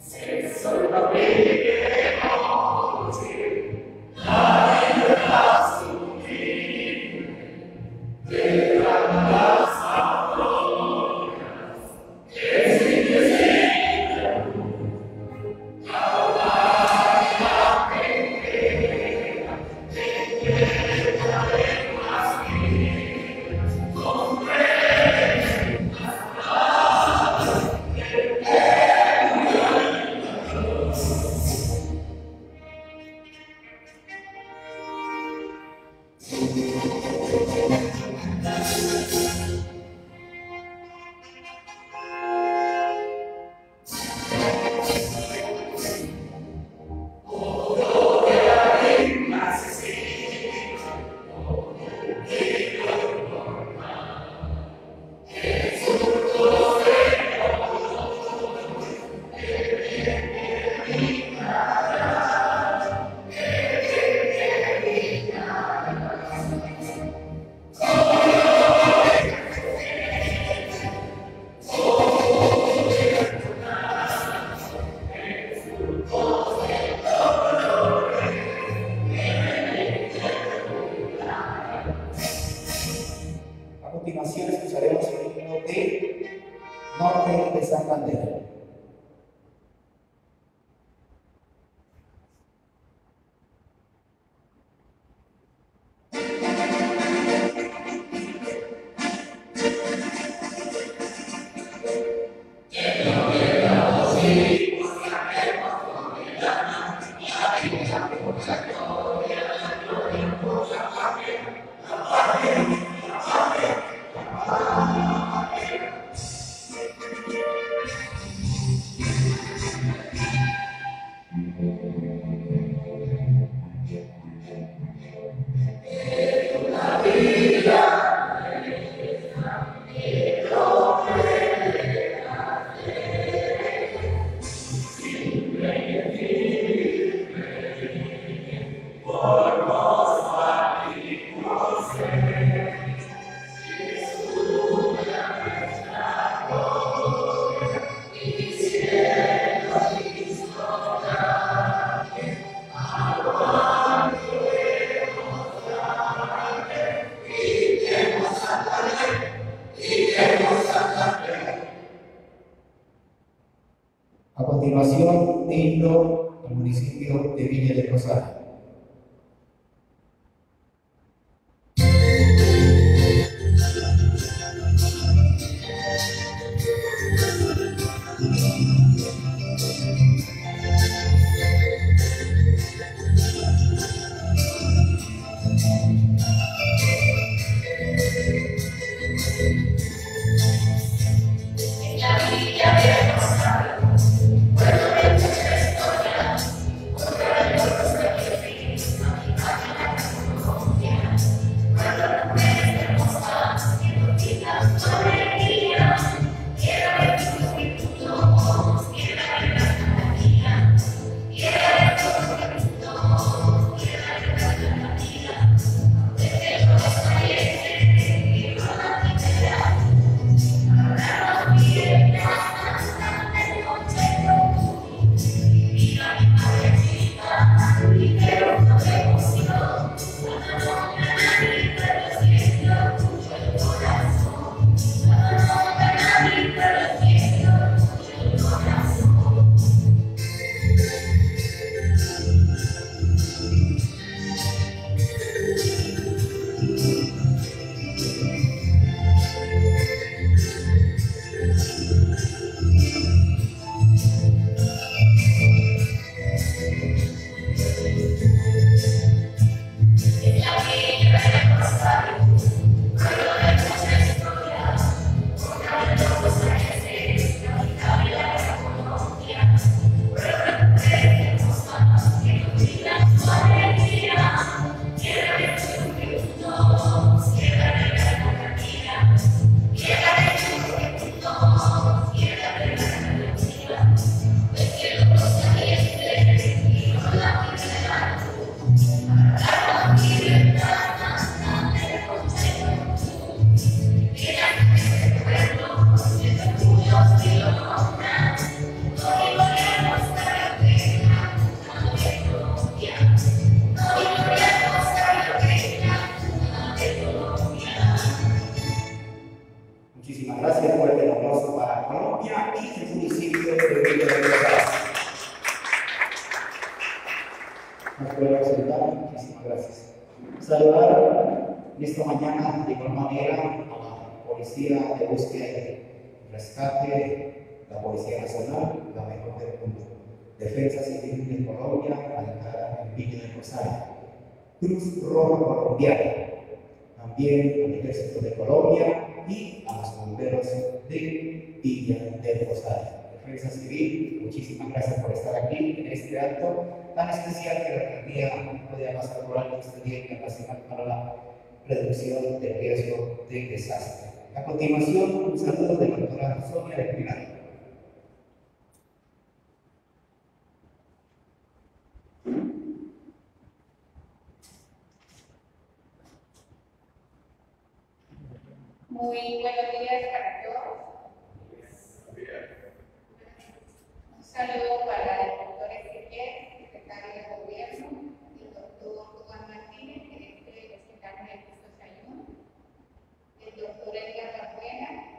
Senza una pelle nos. Defensa Civil de Colombia, alcalde en Villa de Rosario, Cruz Roja Colombiana, también al Ejército de Colombia y a los bomberos de Villa de Rosario. Defensa Civil, muchísimas gracias por estar aquí en este acto tan especial que la alcaldía puede pasar por alto este Día Internacional para la Reducción del Riesgo de Desastre. A continuación, un saludo de la doctora Sonia de Pilar. Muy buenos días para todos. Un saludo para el doctor Ezequiel, secretario de Gobierno, el doctor Juan Martínez, gerente del Hospital Cristo Sayún, el doctor Edgar Barbuena,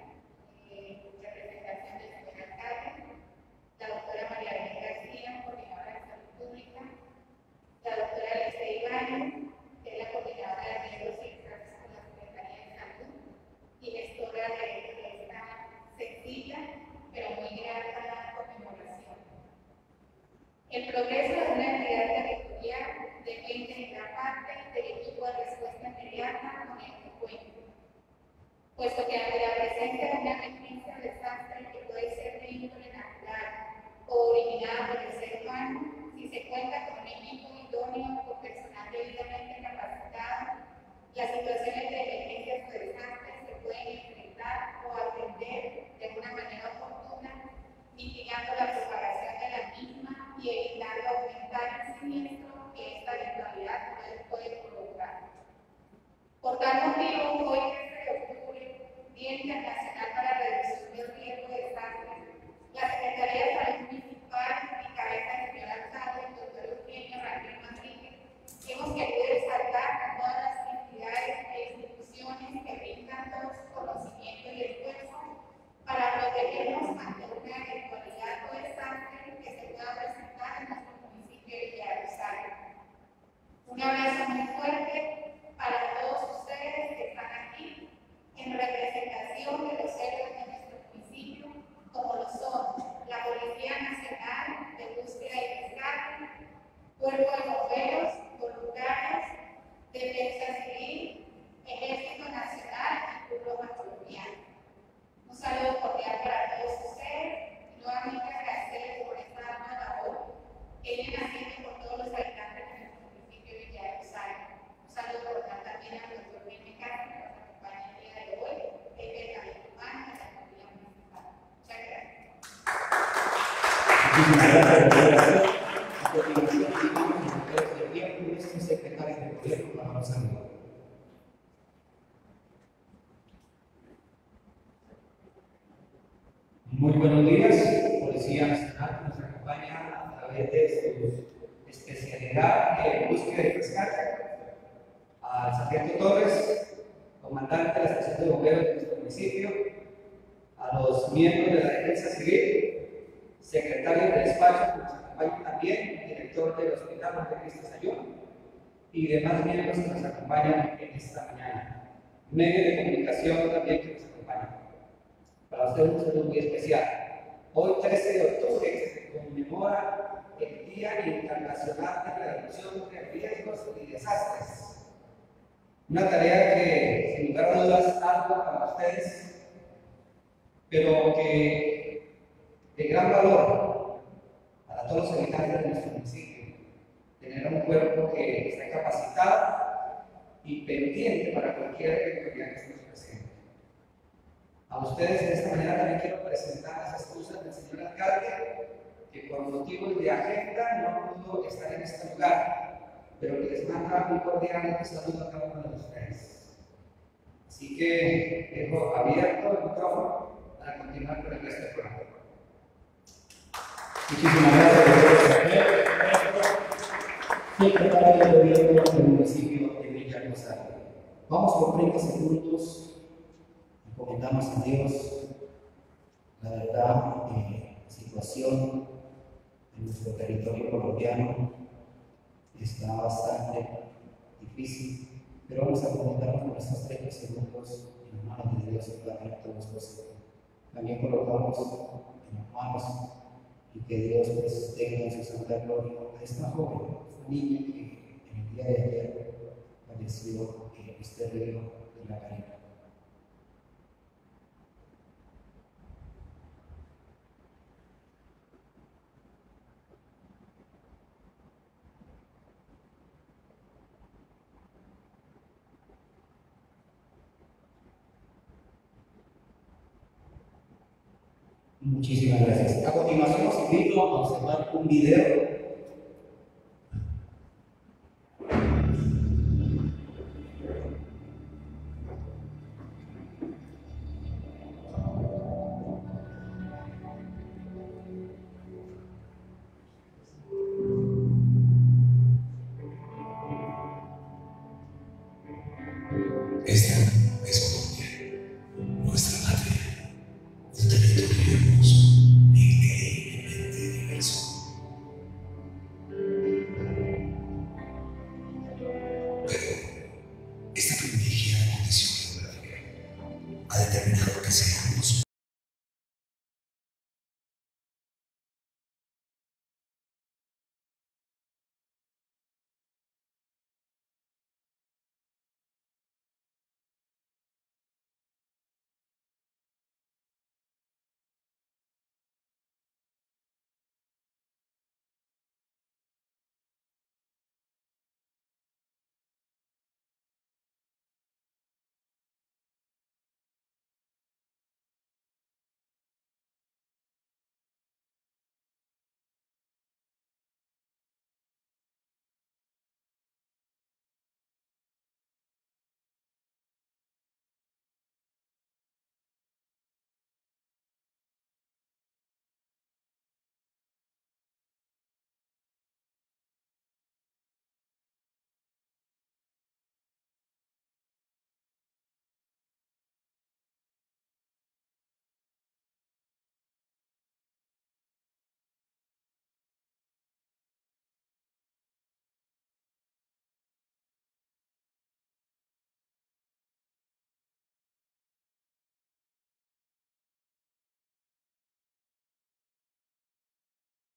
Por tal motivo, hoy 13 de octubre, Día Internacional para la Reducción del Riesgo de Desastres, la Secretaría de Salud Municipal y cabeza del señor alcalde, el doctor Eugenio Ramírez Manrique, hemos querido resaltar a todas las entidades e instituciones que brindan todo su conocimiento y esfuerzo para protegernos ante una eventualidad o desastre que se pueda presentar en nuestro municipio de Villa de Rosario. Un abrazo muy fuerte para todos ustedes que están aquí en representación de los héroes de nuestro municipio, como lo son la Policía Nacional de Búsqueda y Rescate, Cuerpo de Bomberos, voluntarios, Defensa Civil, Ejército Nacional y Cruz Roja Colombiana. Un saludo cordial para todos ustedes y nuevamente agradecerles por esta arma labor que vienen haciendo por todos los habitantes de nuestro municipio de Villa de Rosario. Un saludo cordial también al doctor Jaime Castro que nos acompaña el día de hoy, jefe de talento humano de la Alcaldía Municipal. Muchas gracias. Muchísimas gracias, doctora. A continuación, invitamos a los secretarios de gobierno, nuestro secretario de gobierno para los saludos. Muy buenos días, Policía Nacional que nos acompaña a través de su especialidad de búsqueda y rescate, al sargento Torres, comandante de la estación de bomberos de nuestro municipio, a los miembros de la Defensa Civil, secretario de despacho que nos acompaña también, director del Hospital Monte Cristo Sayón y demás miembros que nos acompañan en esta mañana. Medios de comunicación también que nos acompañan. Para ustedes un saludo muy especial. Hoy, 13 de octubre, se conmemora el Día Internacional de la Reducción de Riesgos y Desastres. Una tarea que, sin lugar a dudas, ardua para ustedes, pero que de gran valor para todos los habitantes de nuestro municipio. Tener un cuerpo que esté capacitado y pendiente para cualquier que se nos presente. A ustedes en esta mañana también quiero presentar las excusas del señor alcalde, que por motivos de agenda no pudo estar en este lugar, pero que les manda un cordial saludo a cada uno de ustedes. Así que dejo abierto el micrófono para continuar con el resto del programa. Muchísimas gracias, doctor secretario de Gobierno del municipio de Villa Rosario. Vamos por 30 segundos y comentamos a Dios la verdad, eh, situación. en nuestro territorio colombiano está bastante difícil, pero vamos a comentarnos con estos 30 segundos en las manos de Dios para que todo es posible. También colocamos en las manos y que Dios pues, tenga en su santa gloria a esta joven, esta niña que en el día de ayer falleció en este río de la caridad. Muchísimas gracias. A continuación os invito a observar un video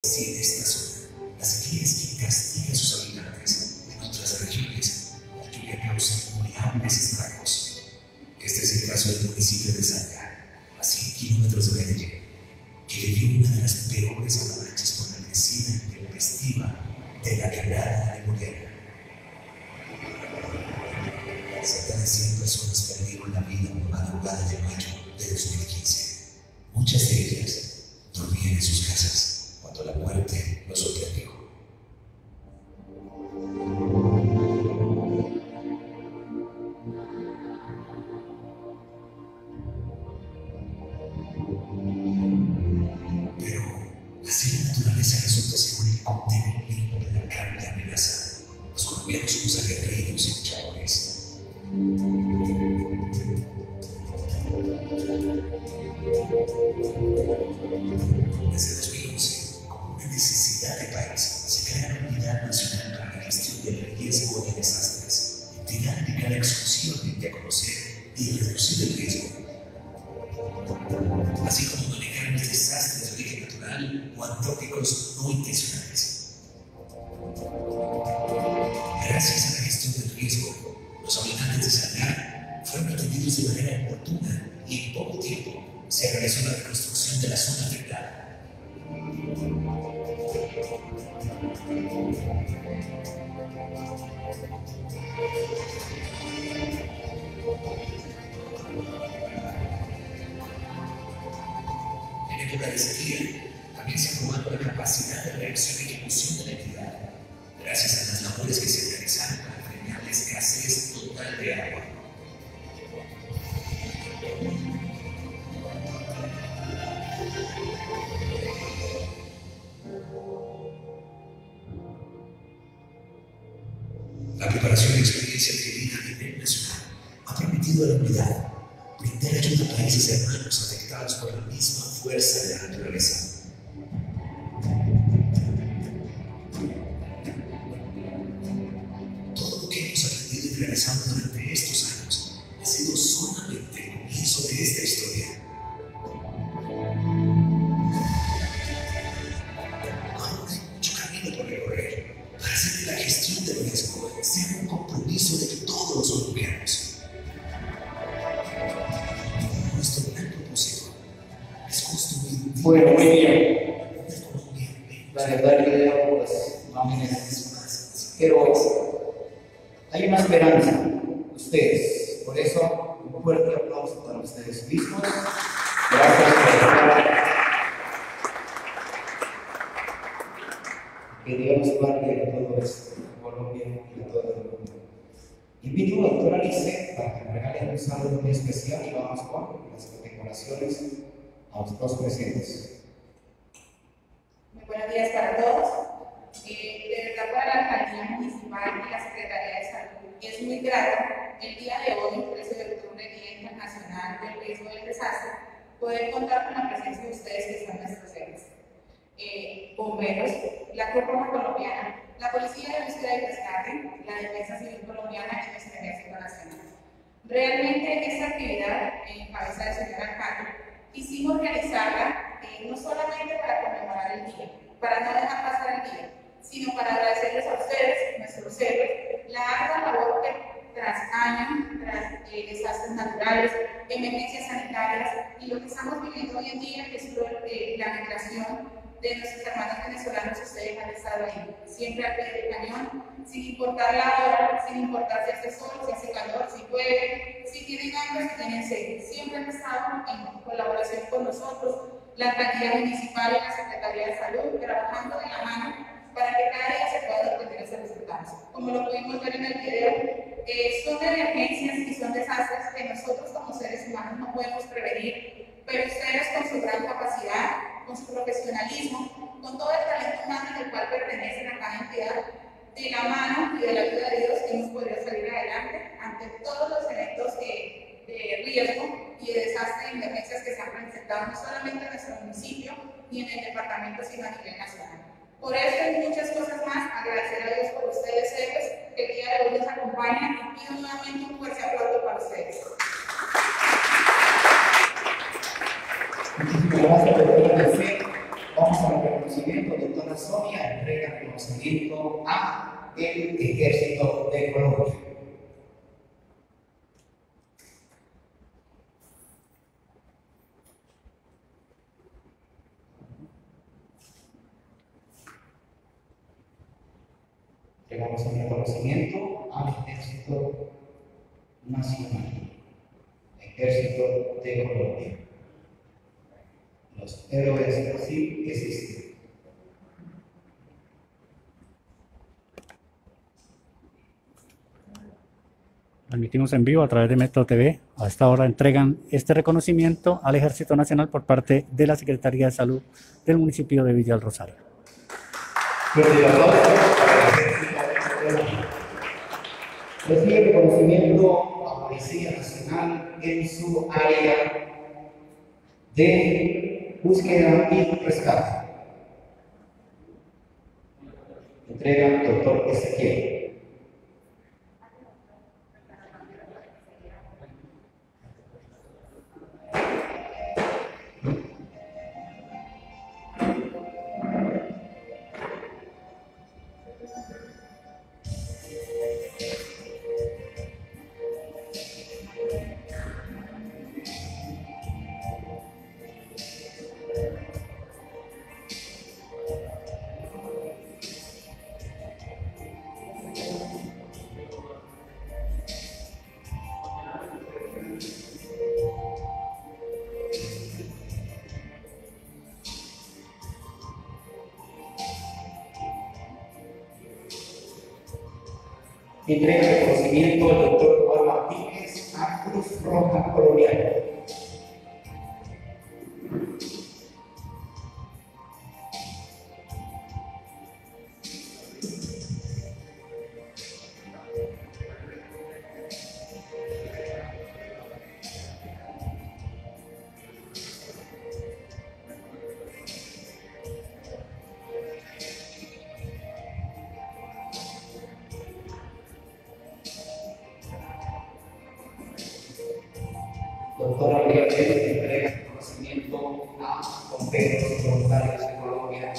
Si en esta zona la sequía es quien castiga a sus habitantes, en otras regiones la lluvia causa innumerables estragos. Este es el caso del municipio de Salga, a 100 kilómetros de Desde 2011, como época de también se ha probado la capacidad de reacción y ejecución de la entidad, gracias a las labores que se realizaron para frenar la escasez total de agua. Es muy grato el día de hoy, el 13 de octubre, Día Internacional del Riesgo del Desastre, poder contar con la presencia de ustedes que son nuestros héroes. Eh, bomberos, la Cruz Colombiana, la Policía de Búsqueda y Rescate, la Defensa Civil Colombiana y nuestro Ejército Nacional. Realmente esta actividad, en cabeza del señor alcalde, quisimos realizarla eh, no solamente para conmemorar el día, para no dejar pasar el día, sino para agradecerles a ustedes, nuestros héroes, la ardua labor que tras años, tras eh, desastres naturales, emergencias sanitarias y lo que estamos viviendo hoy en día, que es eh, la migración de nuestros hermanos venezolanos, ustedes han estado ahí, siempre al pie del cañón, sin importar la hora, sin importar si hace sol, si hace calor, si llueve, si tienen hambre, si tienen sed. Siempre han estado en colaboración con nosotros, la alcaldía municipal y la Secretaría de Salud, trabajando de la mano para que cada día se puedan obtener esos resultados. Como lo pudimos ver en el video, eh, son emergencias y son desastres que nosotros como seres humanos no podemos prevenir, pero ustedes con su gran capacidad con su profesionalismo, con todo el talento humano en el cual pertenecen a cada entidad, de la mano y de la ayuda de Dios hemos podido salir adelante ante todos los eventos de, de riesgo y de desastre y emergencias que se han presentado no solamente en nuestro municipio ni en el departamento, sino a nivel nacional. Por eso y muchas cosas más, agradecer a Dios por ustedes, héroes, que el día de hoy nos acompañan y pido nuevamente un fuerte aplauso para ustedes. Muchísimas gracias, doctora. Vamos al reconocimiento. Doctora Sonia entrega reconocimiento a el Ejército de Colombia. Entregamos el reconocimiento al Ejército Nacional, Ejército de Colombia los héroes sí existen. Transmitimos en vivo a través de Metro TV. A esta hora entregan este reconocimiento al Ejército Nacional por parte de la Secretaría de Salud del municipio de Villa del Rosario. Recibe reconocimiento a Policía Nacional en su área de búsqueda y rescate. Entrega doctor Ezequiel. Entrega el reconocimiento al doctor Juan Martínez a Cruz Roja Colonial. Reconocimiento a bomberos voluntarios de Colombia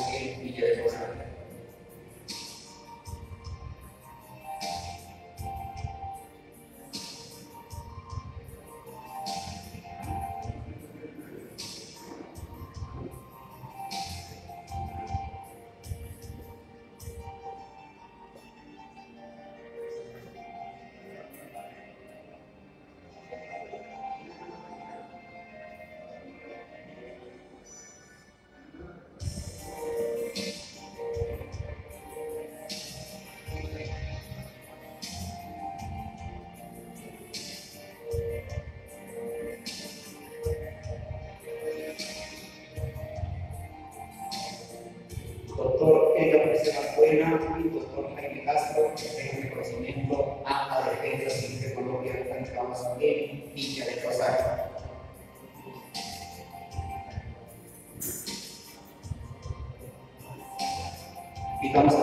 doctor Edgar Mercedes Buena y doctor Jaime Castro, que tengan reconocimiento a la defensa civil de Colombia enfrentados en Villa del Rosario. Invitamos a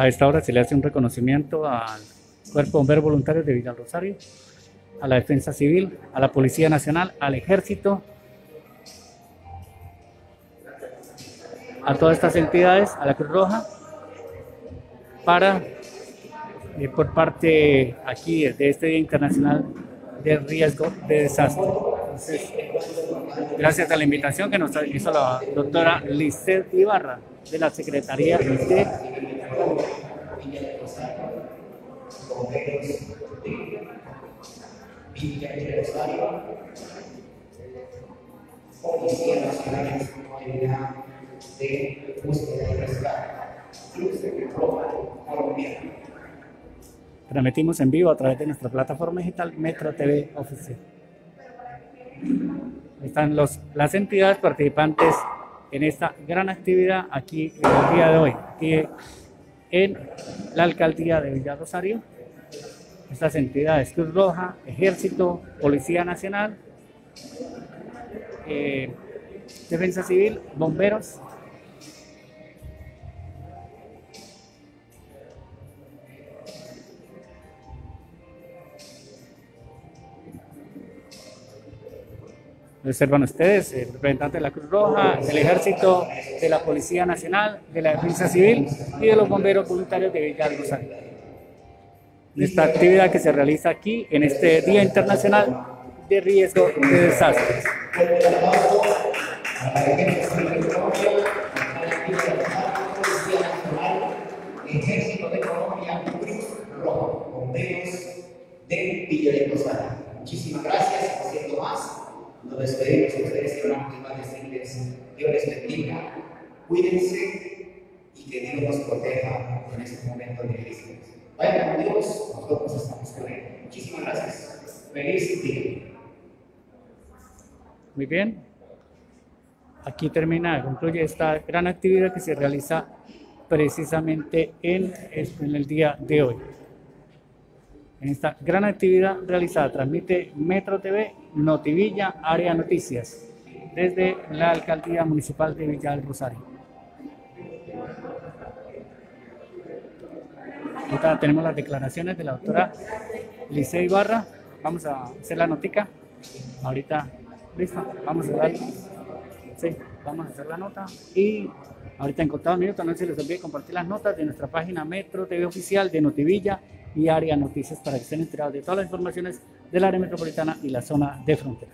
A esta hora se le hace un reconocimiento al Cuerpo de Bomberos Voluntarios de Villa Rosario, a la Defensa Civil, a la Policía Nacional, al Ejército, a todas estas entidades, a la Cruz Roja, para, eh, por parte aquí de este Día Internacional de Riesgo de Desastre. Entonces, gracias a la invitación que nos hizo la doctora Lisset Ibarra de la Secretaría de Villa del Rosario, bomberos de Villa del Rosario, Policía Nacional de búsqueda y rescate, Cruz de Roma colombiana. Transmitimos en vivo a través de nuestra plataforma digital Metro TV Oficial. Están los, las entidades participantes en esta gran actividad aquí en el día de hoy, en la alcaldía de Villa Rosario. Estas entidades, Cruz Roja, Ejército, Policía Nacional, eh, Defensa Civil, Bomberos. Observan ustedes, el representante de la Cruz Roja, del Ejército, de la Policía Nacional, de la Defensa Civil y de los bomberos voluntarios de Villa. Esta actividad que se realiza aquí en este Día Internacional de Riesgo de Desastres. Cuídense y que Dios nos proteja en este momento difícil. Vayan con Dios, nosotros estamos con Él. Muchísimas gracias. Feliz día. Muy bien. Aquí termina, concluye esta gran actividad que se realiza precisamente en, en el día de hoy. En esta gran actividad realizada transmite Metro TV, Notivilla, Área Noticias, desde la Alcaldía Municipal de Villa del Rosario. Ahorita tenemos las declaraciones de la doctora Licey Ibarra. Vamos a hacer la notica. Ahorita, listo, vamos a dar. Sí, vamos a hacer la nota. Y ahorita en contados minutos no se les olvide compartir las notas de nuestra página Metro TV Oficial de Notivilla y Área Noticias para que estén enterados de todas las informaciones del área metropolitana y la zona de frontera.